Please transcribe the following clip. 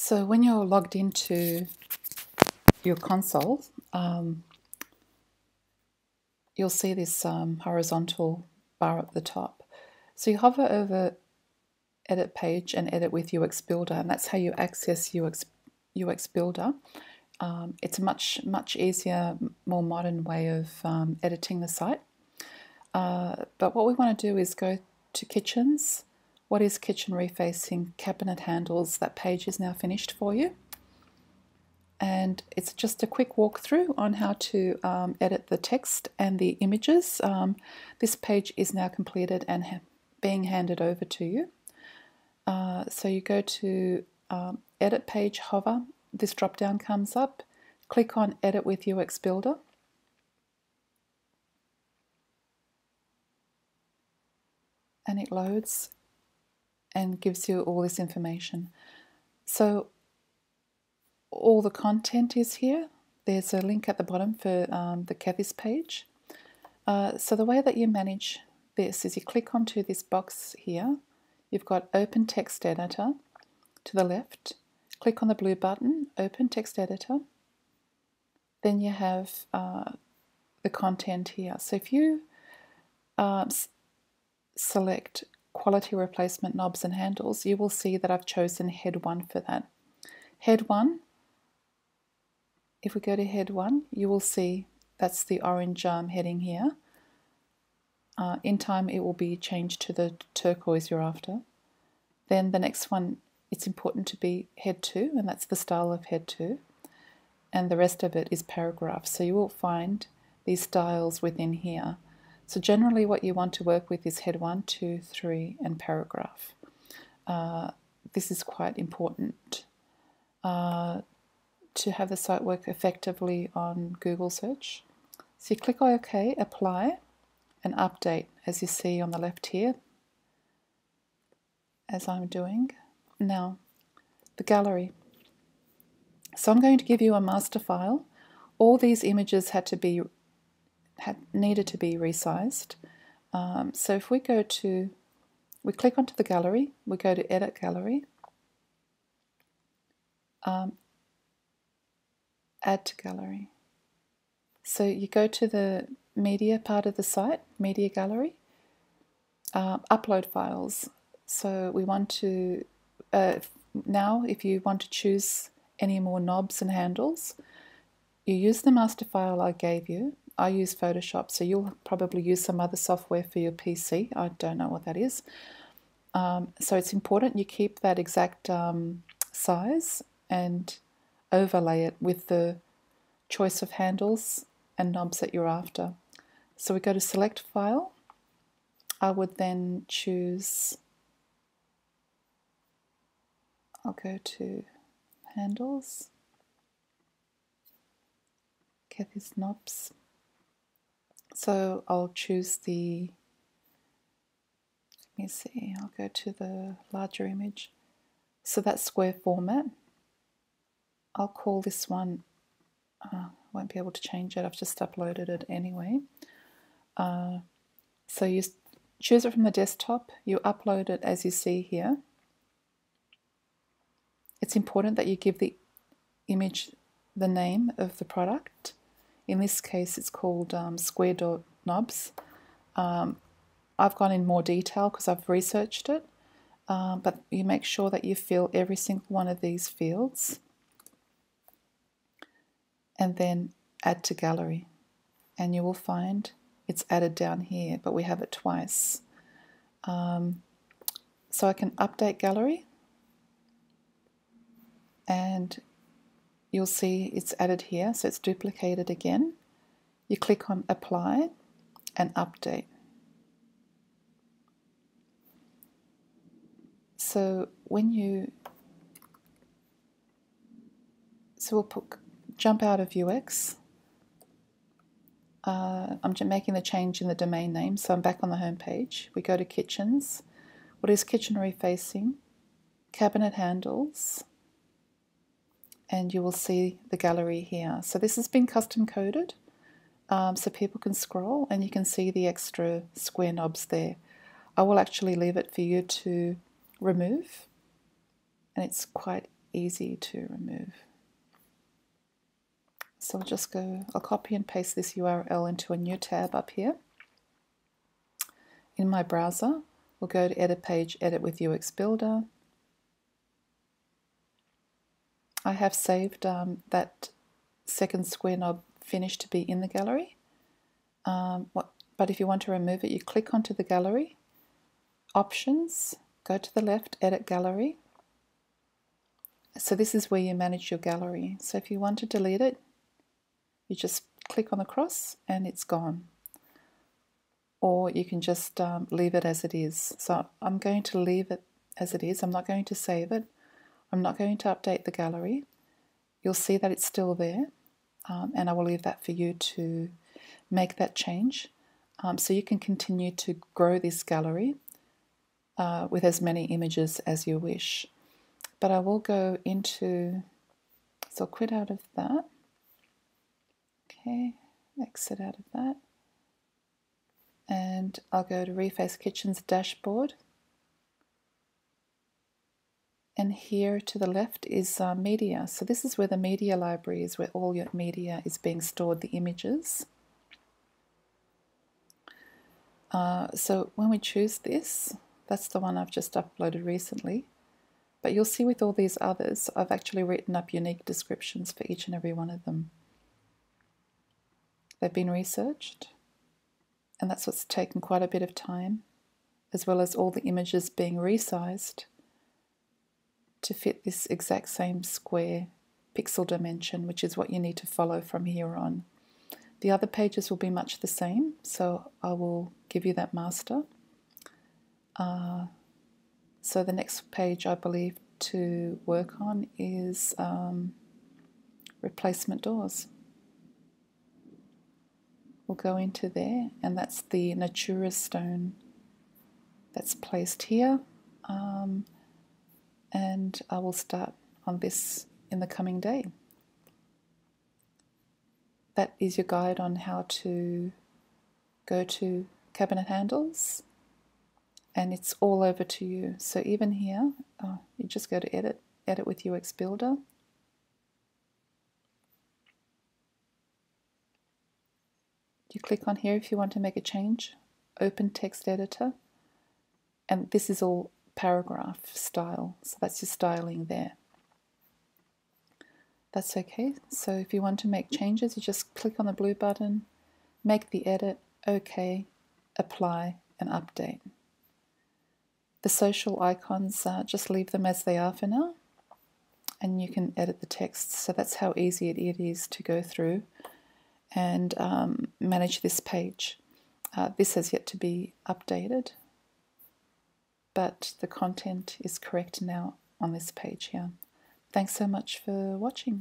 So when you're logged into your console, um, you'll see this um, horizontal bar at the top. So you hover over edit page and edit with UX Builder and that's how you access UX, UX Builder. Um, it's a much, much easier, more modern way of um, editing the site. Uh, but what we want to do is go to kitchens. What is kitchen refacing cabinet handles? That page is now finished for you. And it's just a quick walkthrough on how to um, edit the text and the images. Um, this page is now completed and ha being handed over to you. Uh, so you go to um, edit page, hover, this drop down comes up, click on edit with UX Builder. And it loads and gives you all this information. So all the content is here. There's a link at the bottom for um, the Kevis page. Uh, so the way that you manage this is you click onto this box here. You've got Open Text Editor to the left. Click on the blue button, Open Text Editor. Then you have uh, the content here. So if you uh, select quality replacement knobs and handles, you will see that I've chosen head 1 for that. Head 1, if we go to head 1, you will see that's the orange um, heading here. Uh, in time it will be changed to the turquoise you're after. Then the next one, it's important to be head 2, and that's the style of head 2. And the rest of it is paragraph. So you will find these styles within here. So generally what you want to work with is head 1, 2, 3 and paragraph. Uh, this is quite important uh, to have the site work effectively on Google search. So you click OK, apply and update as you see on the left here as I'm doing. Now the gallery. So I'm going to give you a master file. All these images had to be had needed to be resized. Um, so if we go to, we click onto the gallery, we go to Edit Gallery, um, Add to Gallery. So you go to the media part of the site, Media Gallery, uh, Upload Files. So we want to, uh, now if you want to choose any more knobs and handles, you use the master file I gave you I use Photoshop, so you'll probably use some other software for your PC. I don't know what that is. Um, so it's important you keep that exact um, size and overlay it with the choice of handles and knobs that you're after. So we go to select file. I would then choose, I'll go to handles, get these knobs. So I'll choose the, let me see, I'll go to the larger image. So that square format, I'll call this one, uh, won't be able to change it, I've just uploaded it anyway. Uh, so you choose it from the desktop, you upload it as you see here. It's important that you give the image the name of the product in this case, it's called um, square dot knobs. Um, I've gone in more detail because I've researched it, um, but you make sure that you fill every single one of these fields and then add to gallery. And you will find it's added down here, but we have it twice. Um, so I can update gallery and you'll see it's added here, so it's duplicated again. You click on Apply and Update. So when you, so we'll put, jump out of UX. Uh, I'm just making the change in the domain name, so I'm back on the home page. We go to kitchens. What is kitchen refacing? Cabinet handles and you will see the gallery here. So this has been custom coded um, so people can scroll and you can see the extra square knobs there. I will actually leave it for you to remove and it's quite easy to remove. So I'll just go, I'll copy and paste this URL into a new tab up here. In my browser, we'll go to Edit Page, Edit with UX Builder. I have saved um, that second square knob finish to be in the gallery. Um, what, but if you want to remove it, you click onto the gallery, Options, go to the left, Edit Gallery. So this is where you manage your gallery. So if you want to delete it, you just click on the cross and it's gone. Or you can just um, leave it as it is. So I'm going to leave it as it is. I'm not going to save it. I'm not going to update the gallery. You'll see that it's still there. Um, and I will leave that for you to make that change. Um, so you can continue to grow this gallery uh, with as many images as you wish. But I will go into, so I'll quit out of that. Okay, exit out of that. And I'll go to Reface Kitchen's dashboard. And here to the left is uh, media. So this is where the media library is, where all your media is being stored, the images. Uh, so when we choose this, that's the one I've just uploaded recently. But you'll see with all these others, I've actually written up unique descriptions for each and every one of them. They've been researched, and that's what's taken quite a bit of time, as well as all the images being resized to fit this exact same square pixel dimension, which is what you need to follow from here on. The other pages will be much the same, so I will give you that master. Uh, so the next page I believe to work on is um, replacement doors. We'll go into there and that's the Natura stone that's placed here um, and I will start on this in the coming day. That is your guide on how to go to cabinet handles and it's all over to you. So even here, oh, you just go to edit, edit with UX Builder. You click on here if you want to make a change, open text editor, and this is all paragraph style, so that's your styling there. That's okay. So if you want to make changes, you just click on the blue button, make the edit, OK, apply, and update. The social icons, uh, just leave them as they are for now. And you can edit the text. So that's how easy it is to go through and um, manage this page. Uh, this has yet to be updated, but the content is correct now on this page here. Thanks so much for watching.